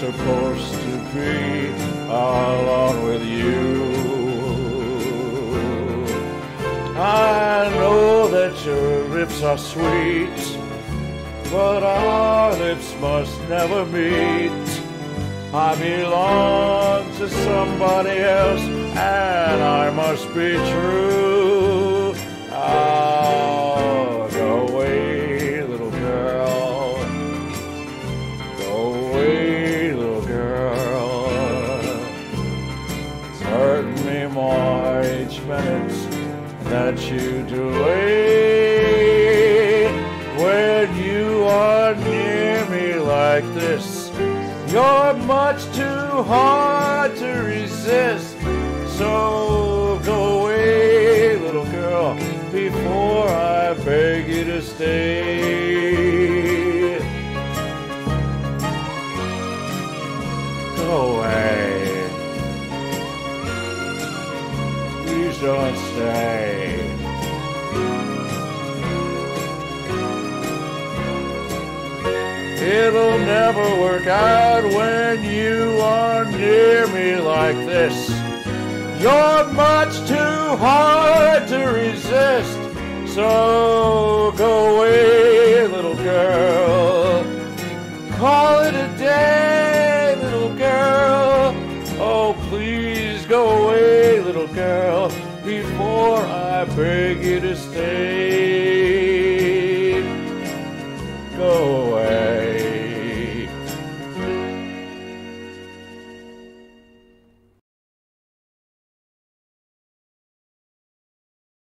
supposed to be alone with you. I know that your lips are sweet, but our lips must never meet. I belong to somebody else, and I must be true. More each minute that you delay. When you are near me like this, you're much too hard to resist. So go away, little girl, before I beg you to stay. Go away. Don't. It'll never work out when you are near me like this. You're much too hard to resist. So go away, little girl. Call it a day, little girl. Oh, please go away, little girl, beg you to stay.